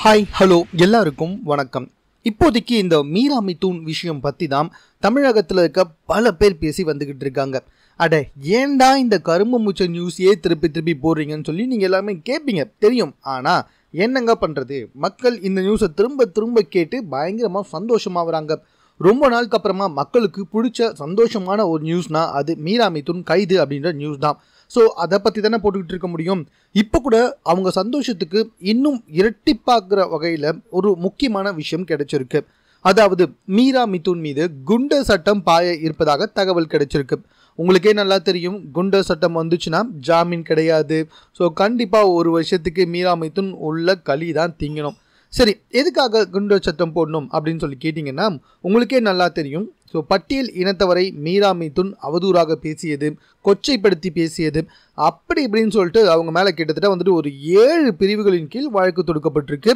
Hi hello எல்லாருக்கும் வணக்கம். இப்போதைக்கு இந்த மீரா மிதுன் விஷயம் பற்றி தான் தமிழகத்தில் இருக்க பல பேர் பேசி வந்துக்கிட்டு இருக்காங்க. அட ஏன்டா இந்த கரும்பு மூச்ச நியூஸையே திருப்பி திருப்பி போடுறீங்கன்னு சொல்லி நீங்கள் எல்லாமே கேட்பீங்க தெரியும். ஆனால் என்னங்க பண்ணுறது மக்கள் இந்த நியூஸை திரும்ப திரும்ப கேட்டு பயங்கரமாக சந்தோஷமாகறாங்க ரொம்ப நாளுக்கு அப்புறமா மக்களுக்கு பிடிச்ச சந்தோஷமான ஒரு நியூஸ்னா அது மீரா மிதுன் கைது அப்படின்ற நியூஸ் தான். ஸோ அதை பற்றி தானே போட்டுக்கிட்டு இருக்க முடியும்? இப்போ கூட அவங்க சந்தோஷத்துக்கு இன்னும் இரட்டிப்பாக்குற வகையில் ஒரு முக்கியமான விஷயம் கிடைச்சிருக்கு. அதாவது மீரா மிதுன் மீது குண்டர் சட்டம் பாய இருப்பதாக தகவல் கிடைச்சிருக்கு. உங்களுக்கே நல்லா தெரியும் குண்டர் சட்டம் வந்துச்சுன்னா ஜாமீன் கிடையாது. ஸோ கண்டிப்பாக ஒரு வருஷத்துக்கு மீரா மிதுன் உள்ள களி தான் திங்கணும். சரி எதுக்காக குண்டு சட்டம் போடணும் அப்படின்னு சொல்லி கேட்டிங்கன்னா உங்களுக்கே நல்லா தெரியும். ஸோ பட்டியல் இனத்தவரை மீரா மீதுன் அவதூறாக பேசியது கொச்சைப்படுத்தி பேசியது அப்படி இப்படின்னு சொல்லிட்டு அவங்க மேலே கிட்டத்தட்ட வந்துட்டு ஒரு ஏழு பிரிவுகளின் கீழ் வழக்கு தொடுக்கப்பட்டிருக்கு.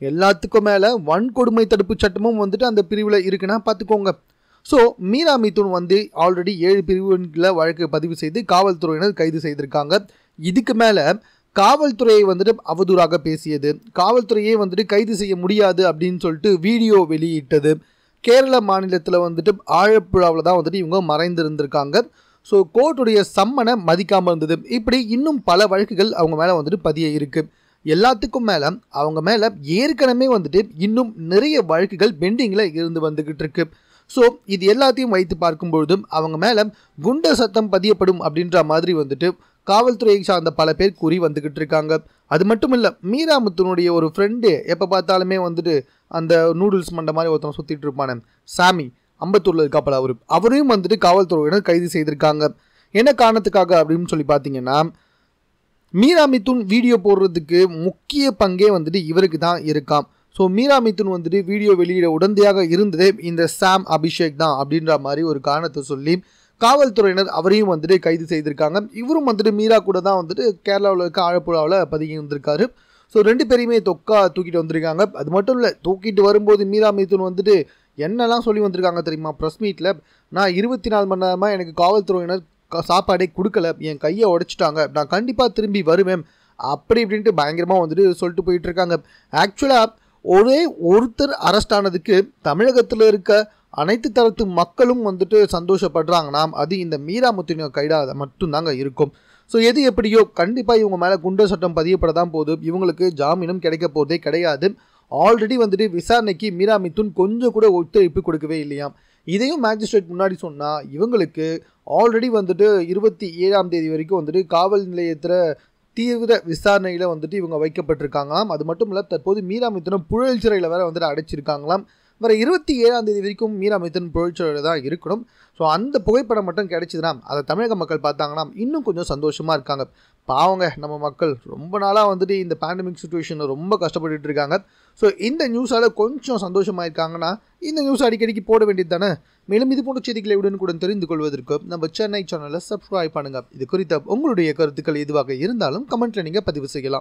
எல்லாத்துக்கும் மேலே வன்கொடுமை தடுப்பு சட்டமும் வந்துட்டு அந்த பிரிவில் இருக்குன்னா பார்த்துக்கோங்க ஸோ மீரா மிதுன் வந்து ஆல்ரெடி ஏழு பிரிவுகளில் வழக்கு பதிவு செய்து காவல்துறையினர் கைது செய்திருக்காங்க. இதுக்கு மேலே காவல்துறையை வந்துட்டு அவதூறாக பேசியது. காவல்துறையே வந்துட்டு கைது செய்ய முடியாது அப்படின்னு சொல்லிட்டு வீடியோ வெளியிட்டது. கேரள மாநிலத்தில் வந்துட்டு ஆழப்புழாவில் தான் வந்துட்டு இவங்க மறைந்திருந்திருக்காங்க. ஸோ கோர்ட்டுடைய சம்மனை மதிக்காமல் இருந்தது. இப்படி இன்னும் பல வழக்குகள் அவங்க மேலே வந்துட்டு பதிய இருக்குது எல்லாத்துக்கும் மேலே அவங்க மேலே ஏற்கனவே வந்துட்டு இன்னும் நிறைய வழக்குகள் பெண்டிங்கில் இருந்து வந்துக்கிட்டு இருக்குது ஸோ இது எல்லாத்தையும் வைத்து பார்க்கும்பொழுதும் அவங்க மேலே குண்ட சத்தம் பதியப்படும் அப்படின்ற மாதிரி வந்துட்டு காவல்துறையை சார்ந்த பல பேர் கூறி வந்துக்கிட்டு இருக்காங்க. அது மட்டும் இல்லை மீராமுத்தனுடைய ஒரு ஃப்ரெண்டு எப்போ பார்த்தாலுமே வந்துட்டு அந்த நூடுல்ஸ் மண்டை மாதிரி ஒருத்தன் சுற்றிட்டு இருப்பானே சாமி அம்பத்தூரில் இருக்காப்பல அவர். அவரையும் வந்துட்டு காவல்துறையினர் கைது செய்திருக்காங்க. என்ன காரணத்துக்காக அப்படின்னு சொல்லி பார்த்தீங்கன்னா மீராமித்துன் வீடியோ போடுறதுக்கு முக்கிய பங்கே வந்துட்டு இவருக்கு தான் இருக்காம். ஸோ மீரா மிதுன் வந்துட்டு வீடியோ வெளியிட உடந்தையாக இருந்ததே இந்த சாம் அபிஷேக் தான் அப்படின்ற மாதிரி ஒரு காரணத்தை சொல்லி காவல்துறையினர் அவரையும் வந்துட்டு கைது செய்திருக்காங்க. இவரும் வந்துட்டு மீரா கூட தான் வந்துட்டு கேரளாவில் இருக்க ஆழப்புழாவில் பதுங்கி வந்திருக்காரு. ஸோ ரெண்டு பேரையுமே தொக்கா தூக்கிட்டு வந்திருக்காங்க. அது மட்டும் இல்லை தூக்கிட்டு வரும்போது மீரா மிதுன் வந்துட்டு என்னெல்லாம் சொல்லி வந்திருக்காங்க தெரியுமா? ப்ரெஸ் மீட்டில் நான் இருபத்தி நாலு மணி நேரமாக எனக்கு காவல்துறையினர் சாப்பாடே கொடுக்கல. என் கையை உடைச்சிட்டாங்க. நான் கண்டிப்பாக திரும்பி வருவேன். அப்படி இப்படின்ட்டு பயங்கரமாக வந்துட்டு சொல்லிட்டு போயிட்டு இருக்காங்க. ஆக்சுவலாக ஒரே ஒருத்தர் அரெஸ்ட் ஆனதுக்கு தமிழகத்தில் இருக்க அனைத்து தரத்து மக்களும் வந்துட்டு சந்தோஷப்படுறாங்கன்னா அது இந்த மீராமுத்தின கைடாக மட்டும்தாங்க இருக்கும். ஸோ எது எப்படியோ கண்டிப்பாக இவங்க மேலே குண்டர் சட்டம் பதியப்பட தான் போதும் இவங்களுக்கு ஜாமீனும் கிடைக்க போகிறதே கிடையாது. ஆல்ரெடி வந்துட்டு விசாரணைக்கு மீராமித்துன் கொஞ்சம் கூட ஒத்துழைப்பு கொடுக்கவே இல்லையாம் இதையும் மேஜிஸ்ட்ரேட் முன்னாடி சொன்னால் இவங்களுக்கு ஆல்ரெடி வந்துட்டு இருபத்தி ஏழாம் தேதி வரைக்கும் வந்துட்டு காவல் நிலையத்தில் தீவிர விசாரணையில் வந்துட்டு இவங்க வைக்கப்பட்டிருக்காங்களாம். அது மட்டும் இல்லை தற்போது மீராமித்தனம் புழல் சிறையில் வேற வந்துட்டு அடைச்சிருக்காங்களாம். வர இருபத்தி ஏழாம் தேதி வரைக்கும் மீரா மிதுன் புழல் தான் இருக்கணும். ஸோ அந்த புகைப்படம் மட்டும் கிடைச்சிதுன்னா அதை தமிழக மக்கள் பார்த்தாங்கன்னா இன்னும் கொஞ்சம் சந்தோஷமாக இருக்காங்க. பாவங்க நம்ம மக்கள் ரொம்ப நாளாக வந்துட்டு இந்த பேண்டமிக் சுச்சுவேஷனில் ரொம்ப கஷ்டப்பட்டுட்டு இருக்காங்க. ஸோ இந்த நியூஸால் கொஞ்சம் சந்தோஷமாக இருக்காங்கன்னா இந்த நியூஸ் அடிக்கடிக்கு போட வேண்டியது தானே? மேலும் இது போன்ற செய்திகளை உடனுக்குடன் தெரிந்து கொள்வதற்கு நம்ம சென்னை சேனலை சப்ஸ்கிரைப் பண்ணுங்கள் இது குறித்த உங்களுடைய கருத்துக்கள் எதுவாக இருந்தாலும் கமெண்ட்டில் நீங்கள் பதிவு செய்யலாம்.